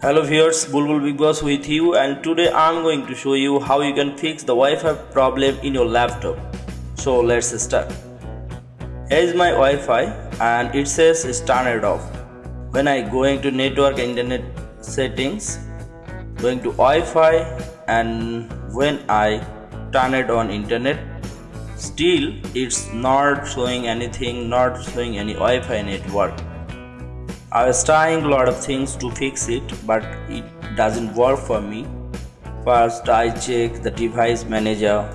Hello viewers, Bulbul Big Boss with you and today I'm going to show you how you can fix the Wi-Fi problem in your laptop. So let's start. Here is my Wi-Fi and it says turned off. When I go into network internet settings, going to Wi-Fi and when I turn it on internet, still it's not showing anything, not showing any Wi-Fi network I was trying a lot of things to fix it but it doesn't work for me. First I check the device manager.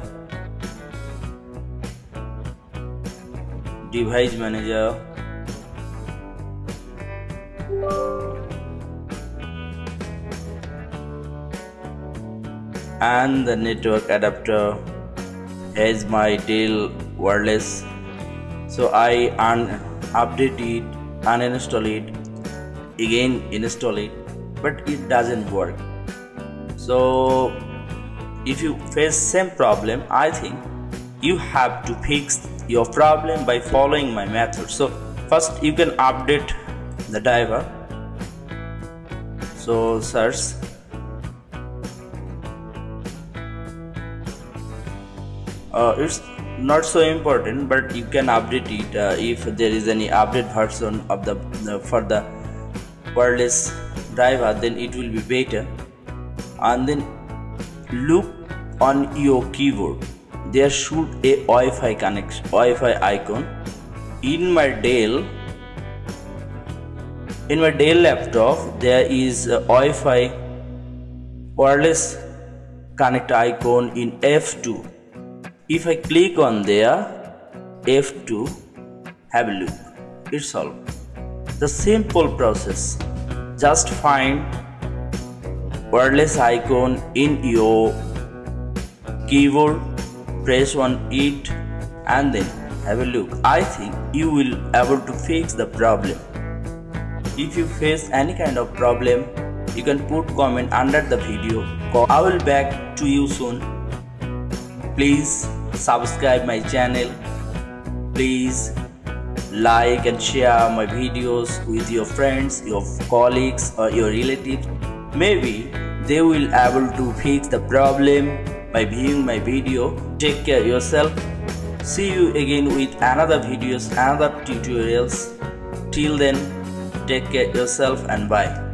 Device manager. And the network adapter has my Dell wireless. So I un update it, uninstall it again install it but it doesn't work. So if you face same problem i think you have to fix your problem by following my method. So first you can update the driver. So search. Uh, it's not so important but you can update it uh, if there is any update version of the, the for the wireless driver then it will be better. And then look on your keyboard. There should a Wi-Fi connection Wi-Fi icon in my Dell in my Dell laptop. There is a Wi-Fi wireless connect icon in F2 if I click on there F2 have a look. It's all the simple process. Just find wireless icon in your keyboard press on it and then have a look. I think you will able to fix the problem. If you face any kind of problem you can put comment under the video. I will back to you soon. Please subscribe my channel. Please like and share my videos with your friends your colleagues or your relatives. Maybe they will able to fix the problem by viewing my video. Take care yourself. See you again with another videos another tutorials. Till then take care yourself and bye